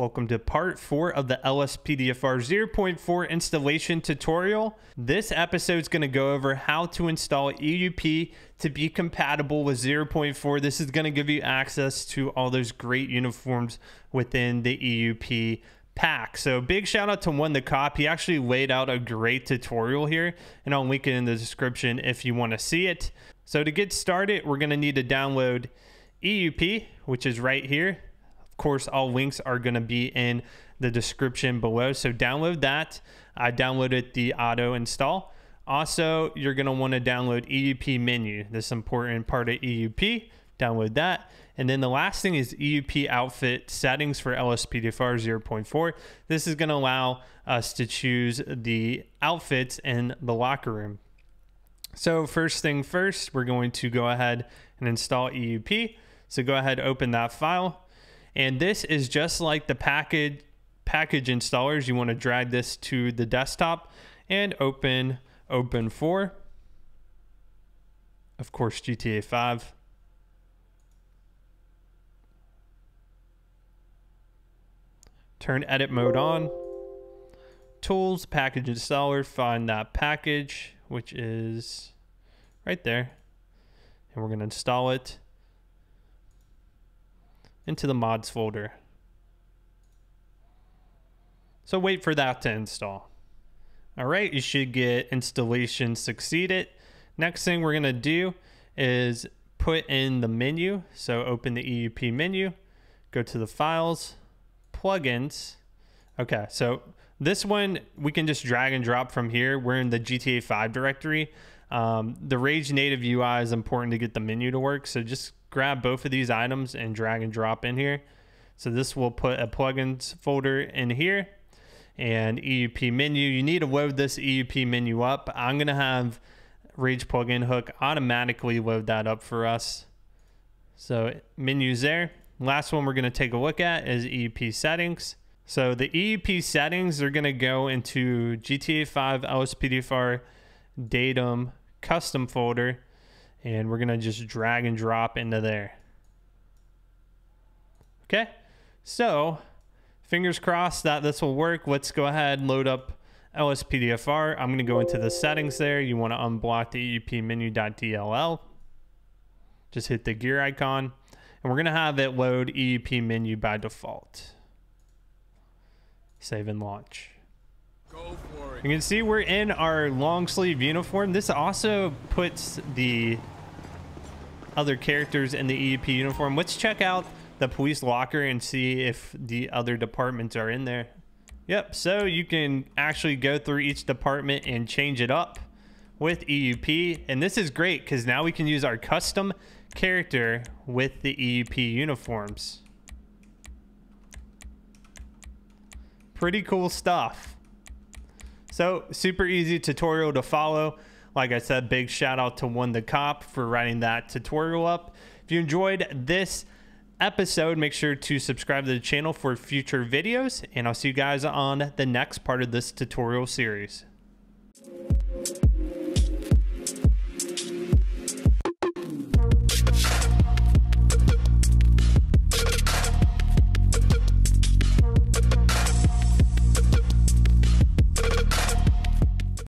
Welcome to part 4 of the LSPDFR 0.4 installation tutorial. This episode is going to go over how to install EUP to be compatible with 0.4. This is going to give you access to all those great uniforms within the EUP pack. So big shout out to One the Cop. He actually laid out a great tutorial here and I'll link it in the description if you want to see it. So to get started, we're going to need to download EUP, which is right here course, all links are going to be in the description below. So download that. I downloaded the auto install. Also, you're going to want to download EUP menu. This important part of EUP. Download that. And then the last thing is EUP outfit settings for LSPDFR 0.4. This is going to allow us to choose the outfits in the locker room. So first thing first, we're going to go ahead and install EUP. So go ahead, open that file. And this is just like the package package installers. You want to drag this to the desktop and open OpenIV. Of course, GTA 5. Turn edit mode on. Tools, package installer, find that package, which is right there. And we're going to install it into the mods folder. So wait for that to install. All right, you should get installation succeeded. Next thing we're gonna do is put in the menu. So open the EUP menu, go to the files, plugins. Okay, so this one we can just drag and drop from here. We're in the GTA 5 directory. Um, the Rage native UI is important to get the menu to work. So just grab both of these items and drag and drop in here. So this will put a plugins folder in here and EUP menu. You need to load this EUP menu up. I'm going to have Rage plugin hook automatically load that up for us. So menus there. Last one we're going to take a look at is EUP settings. So the EUP settings are going to go into GTA 5 LSPDFR datum custom folder and we're gonna just drag and drop into there. Okay, so fingers crossed that this will work. Let's go ahead and load up LSPDFR. I'm gonna go into the settings there. You wanna unblock the EUP menu.dll. Just hit the gear icon and we're gonna have it load EUP menu by default. Save and launch. You can see we're in our long sleeve uniform. This also puts the other characters in the EUP uniform. Let's check out the police locker and see if the other departments are in there. Yep, so you can actually go through each department and change it up with EUP. And this is great because now we can use our custom character with the EUP uniforms. Pretty cool stuff. So super easy tutorial to follow. Like I said, big shout out to One the Cop for writing that tutorial up. If you enjoyed this episode, make sure to subscribe to the channel for future videos, and I'll see you guys on the next part of this tutorial series.